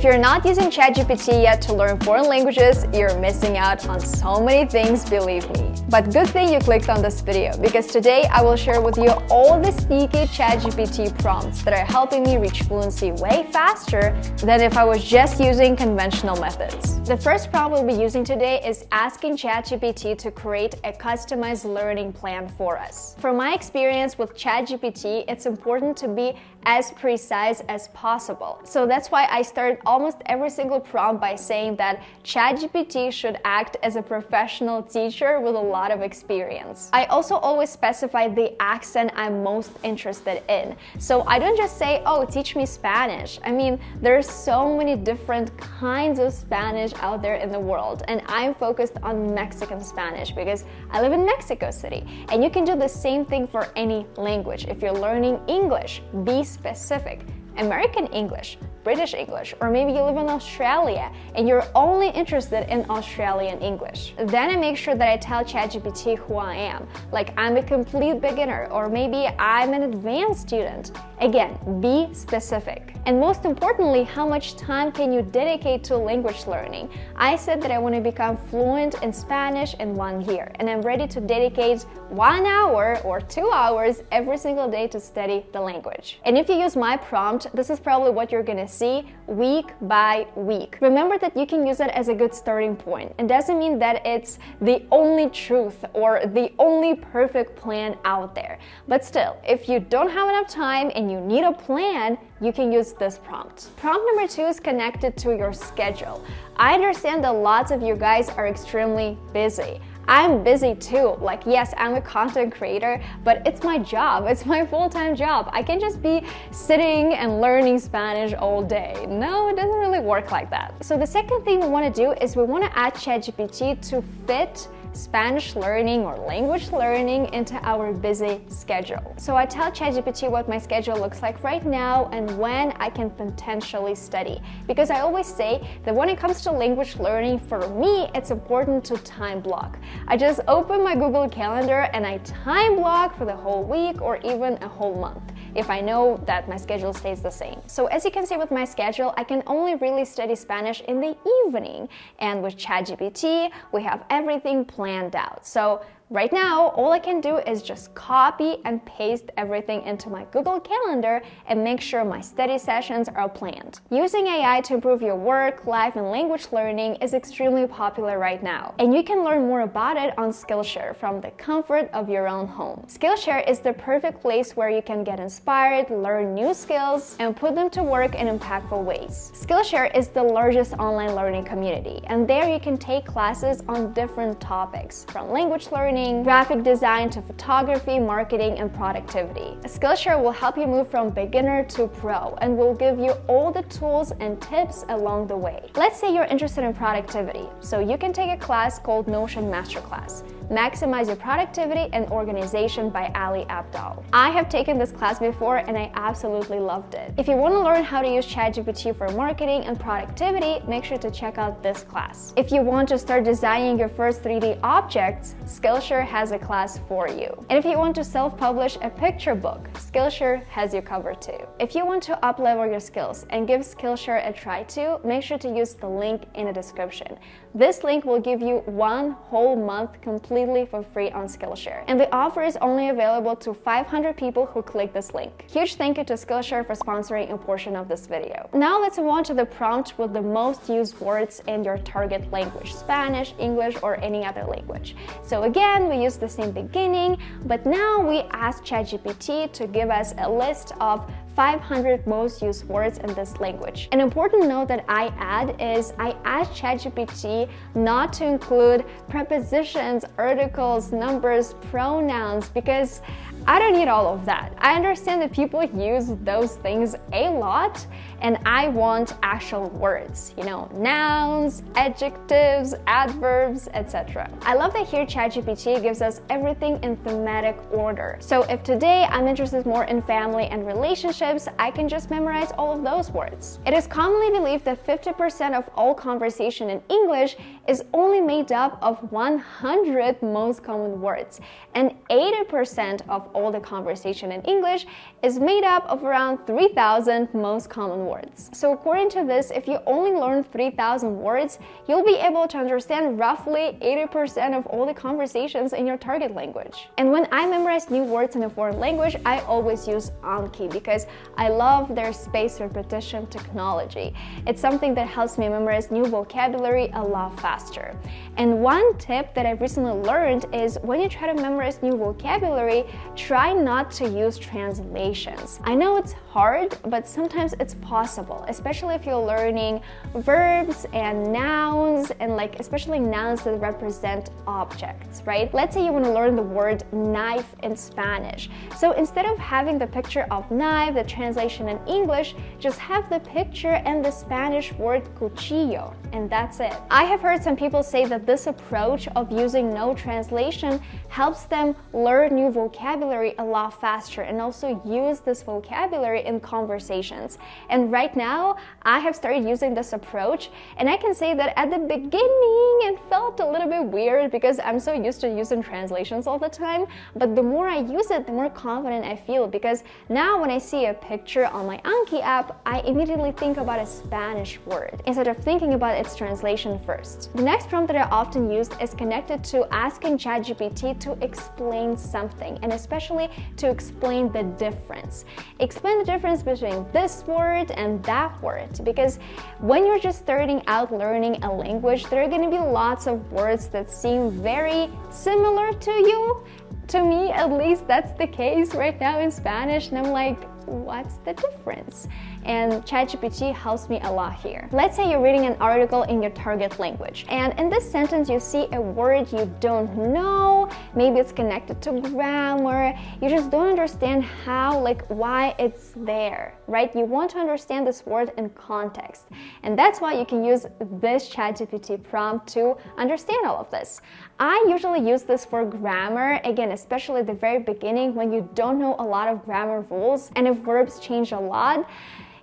If you're not using ChatGPT yet to learn foreign languages, you're missing out on so many things, believe me. But good thing you clicked on this video because today I will share with you all the sneaky ChatGPT prompts that are helping me reach fluency way faster than if I was just using conventional methods. The first prompt we'll be using today is asking ChatGPT to create a customized learning plan for us. From my experience with ChatGPT, it's important to be as precise as possible. So that's why I start almost every single prompt by saying that ChatGPT should act as a professional teacher with a lot of experience. I also always specify the accent I'm most interested in. So I don't just say, oh, teach me Spanish. I mean, there's so many different kinds of Spanish out there in the world, and I'm focused on Mexican Spanish because I live in Mexico City. And you can do the same thing for any language. If you're learning English, be specific. American English, British English, or maybe you live in Australia and you're only interested in Australian English. Then I make sure that I tell ChatGPT who I am, like I'm a complete beginner, or maybe I'm an advanced student. Again, be specific. And most importantly, how much time can you dedicate to language learning? I said that I want to become fluent in Spanish in one year, and I'm ready to dedicate one hour or two hours every single day to study the language. And if you use my prompt, this is probably what you're gonna see week by week. Remember that you can use it as a good starting point. It doesn't mean that it's the only truth or the only perfect plan out there. But still, if you don't have enough time and you need a plan, you can use this prompt. Prompt number two is connected to your schedule. I understand that lots of you guys are extremely busy. I'm busy too. Like, yes, I'm a content creator, but it's my job. It's my full-time job. I can't just be sitting and learning Spanish all day. No, it doesn't really work like that. So the second thing we want to do is we want to add ChatGPT to fit Spanish learning or language learning into our busy schedule. So I tell ChatGPT what my schedule looks like right now and when I can potentially study. Because I always say that when it comes to language learning, for me, it's important to time block. I just open my Google Calendar and I time block for the whole week or even a whole month if I know that my schedule stays the same. So as you can see with my schedule, I can only really study Spanish in the evening. And with ChatGPT, we have everything planned out. So Right now, all I can do is just copy and paste everything into my Google Calendar and make sure my study sessions are planned. Using AI to improve your work, life, and language learning is extremely popular right now. And you can learn more about it on Skillshare from the comfort of your own home. Skillshare is the perfect place where you can get inspired, learn new skills, and put them to work in impactful ways. Skillshare is the largest online learning community, and there you can take classes on different topics, from language learning graphic design to photography, marketing, and productivity. Skillshare will help you move from beginner to pro and will give you all the tools and tips along the way. Let's say you're interested in productivity, so you can take a class called Notion Masterclass. Maximize Your Productivity and Organization by Ali Abdaal. I have taken this class before and I absolutely loved it. If you want to learn how to use ChatGPT for marketing and productivity, make sure to check out this class. If you want to start designing your first 3D objects, Skillshare has a class for you. And if you want to self-publish a picture book, Skillshare has you covered too. If you want to uplevel your skills and give Skillshare a try too, make sure to use the link in the description. This link will give you one whole month completely for free on Skillshare. And the offer is only available to 500 people who click this link. Huge thank you to Skillshare for sponsoring a portion of this video. Now let's move on to the prompt with the most used words in your target language, Spanish, English, or any other language. So again, we use the same beginning, but now we ask ChatGPT to give us a list of 500 most used words in this language. An important note that I add is I ask ChatGPT not to include prepositions, articles, numbers, pronouns because I don't need all of that. I understand that people use those things a lot and I want actual words, you know, nouns, adjectives, adverbs, etc. I love that here ChatGPT gives us everything in thematic order. So if today I'm interested more in family and relationships, I can just memorize all of those words. It is commonly believed that 50% of all conversation in English is only made up of 100 most common words, and 80% of all the conversation in English is made up of around 3,000 most common words. So according to this, if you only learn 3,000 words, you'll be able to understand roughly 80% of all the conversations in your target language. And when I memorize new words in a foreign language, I always use Anki because I love their space repetition technology. It's something that helps me memorize new vocabulary a lot faster. And one tip that I've recently learned is when you try to memorize new vocabulary, try not to use translations. I know it's hard, but sometimes it's possible, especially if you're learning verbs and nouns and like especially nouns that represent objects, right? Let's say you want to learn the word knife in Spanish. So instead of having the picture of knife, the translation in English, just have the picture and the Spanish word cuchillo, and that's it. I have heard some people say that this approach of using no translation helps them learn new vocabulary a lot faster and also use this vocabulary in conversations. And right now, I have started using this approach, and I can say that at the beginning it felt a little bit weird because I'm so used to using translations all the time. But the more I use it, the more confident I feel because now when I see a picture on my Anki app, I immediately think about a Spanish word instead of thinking about its translation first. The next prompt that I often use is connected to asking ChatGPT to explain something and especially to explain the difference. Explain the difference between this word and that word because when you're just starting out learning a language, there are going to be lots of words that seem very similar to you. To me, at least, that's the case right now in Spanish, and I'm like, what's the difference? And ChatGPT helps me a lot here. Let's say you're reading an article in your target language, and in this sentence you see a word you don't know, maybe it's connected to grammar, you just don't understand how, like, why it's there, right? You want to understand this word in context, and that's why you can use this ChatGPT prompt to understand all of this. I usually use this for grammar, again, especially at the very beginning when you don't know a lot of grammar rules, and if verbs change a lot,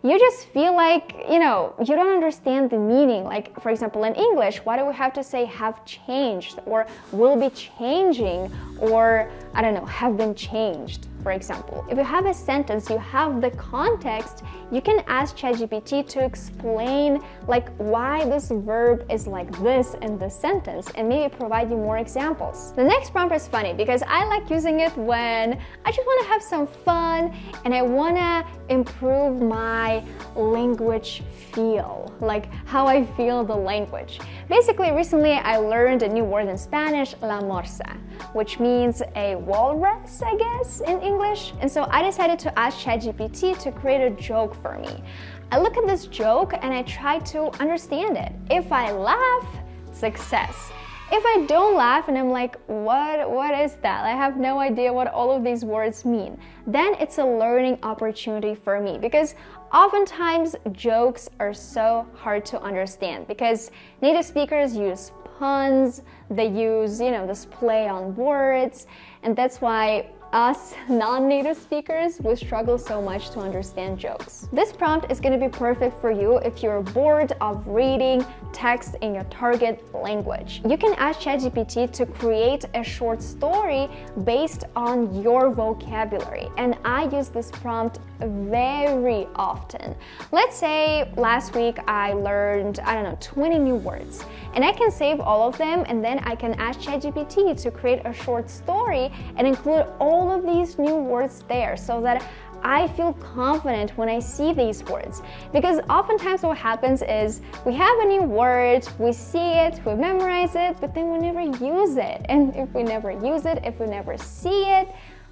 you just feel like, you know, you don't understand the meaning. Like, for example, in English, why do we have to say have changed or will be changing or, I don't know, have been changed? For example. If you have a sentence, you have the context, you can ask ChatGPT to explain like why this verb is like this in the sentence and maybe provide you more examples. The next prompt is funny because I like using it when I just want to have some fun and I want to improve my language feel, like how I feel the language. Basically, recently I learned a new word in Spanish, la morsa, which means a walrus, I guess, in English. And so I decided to ask ChatGPT to create a joke for me. I look at this joke and I try to understand it. If I laugh, success. If I don't laugh and I'm like, what what is that? I have no idea what all of these words mean. Then it's a learning opportunity for me because Oftentimes, jokes are so hard to understand because native speakers use puns, they use, you know, this play on words, and that's why us non-native speakers we struggle so much to understand jokes. This prompt is going to be perfect for you if you're bored of reading text in your target language. You can ask ChatGPT to create a short story based on your vocabulary, and I use this prompt very often. Let's say last week I learned, I don't know, 20 new words, and I can save all of them, and then I can ask ChatGPT to create a short story and include all of these new words there so that I feel confident when I see these words because oftentimes what happens is we have a new word, we see it, we memorize it, but then we never use it. And if we never use it, if we never see it,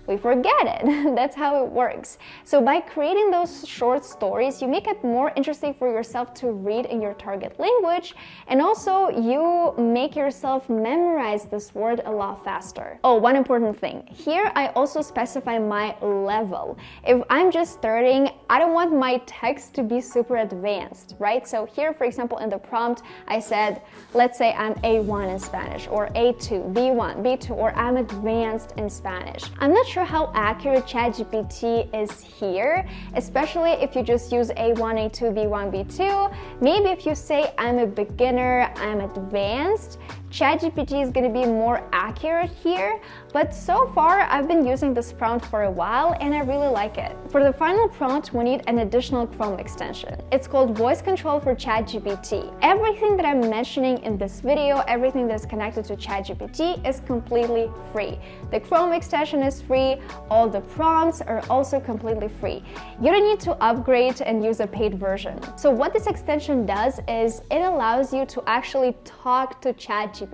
we forget it. That's how it works. So by creating those short stories, you make it more interesting for yourself to read in your target language, and also you make yourself memorize this word a lot faster. Oh, one important thing. Here I also specify my level. If I'm just starting, I don't want my text to be super advanced, right? So here, for example, in the prompt, I said, let's say I'm A1 in Spanish, or A2, B1, B2, or I'm advanced in Spanish. I'm not sure how accurate ChatGPT is here, especially if you just use A1, A2, B1, B2. Maybe if you say I'm a beginner, I'm advanced, ChatGPT is going to be more accurate here, but so far I've been using this prompt for a while and I really like it. For the final prompt, we need an additional Chrome extension. It's called Voice Control for ChatGPT. Everything that I'm mentioning in this video, everything that's connected to ChatGPT is completely free. The Chrome extension is free, all the prompts are also completely free. You don't need to upgrade and use a paid version. So what this extension does is it allows you to actually talk to ChatGPT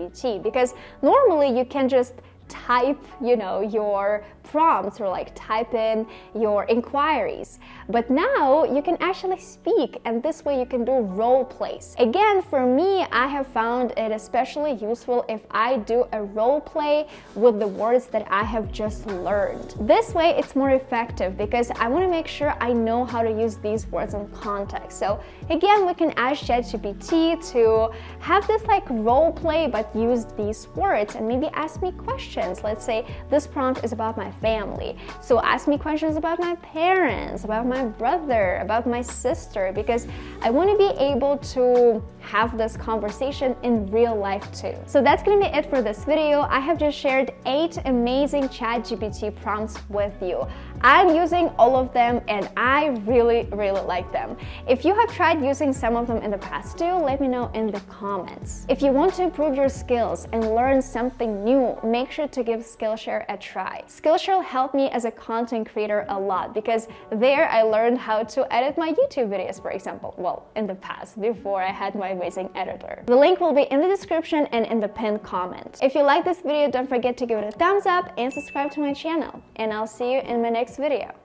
because normally you can just type, you know, your prompts or like type in your inquiries. But now you can actually speak and this way you can do role plays. Again, for me, I have found it especially useful if I do a role play with the words that I have just learned. This way it's more effective because I want to make sure I know how to use these words in context. So again, we can ask ChatGPT to have this like role play but use these words and maybe ask me questions. Let's say this prompt is about my family. So ask me questions about my parents, about my brother, about my sister, because I want to be able to have this conversation in real life too. So that's gonna be it for this video. I have just shared eight amazing ChatGPT prompts with you. I'm using all of them and I really, really like them. If you have tried using some of them in the past too, let me know in the comments. If you want to improve your skills and learn something new, make sure to give Skillshare a try. Skillshare helped me as a content creator a lot because there I learned how to edit my YouTube videos, for example. Well, in the past, before I had my amazing editor. The link will be in the description and in the pinned comment. If you like this video, don't forget to give it a thumbs up and subscribe to my channel. And I'll see you in my next video.